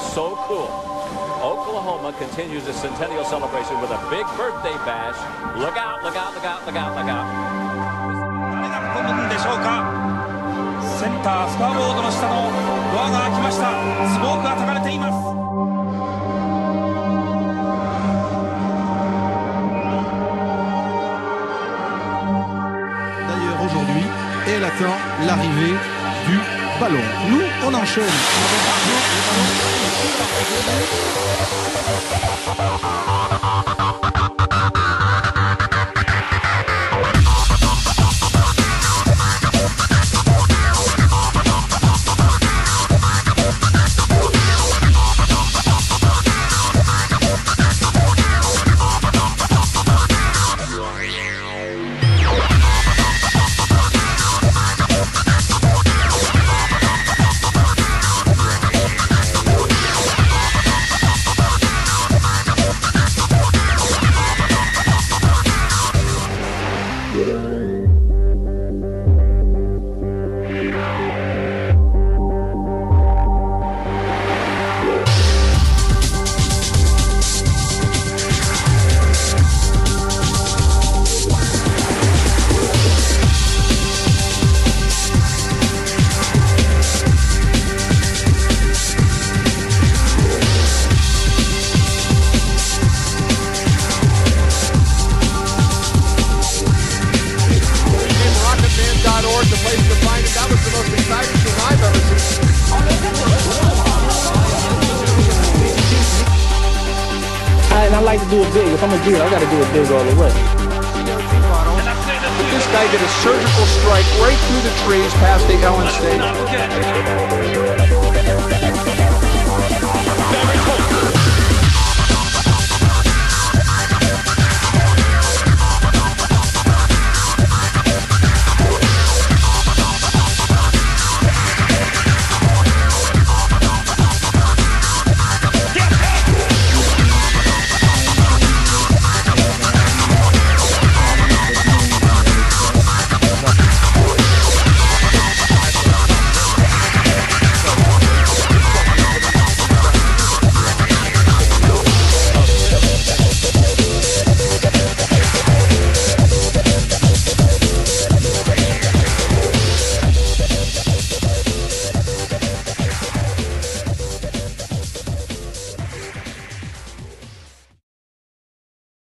so cool. Oklahoma continues the centennial celebration with a big birthday bash. Look out, look out, look out, look out, look out. 誰が運ぶんでしょうかセンタースコアボードの下のドアが開きましたスモークが焚かれています D'ailleurs, aujourd'hui, elle attend l'arrivée du ballon. Nous, on enchaîne. And I like to do it big. If I'm a dude, I got to do it big all the way. But this guy did a surgical strike right through the trees past the Ellen State.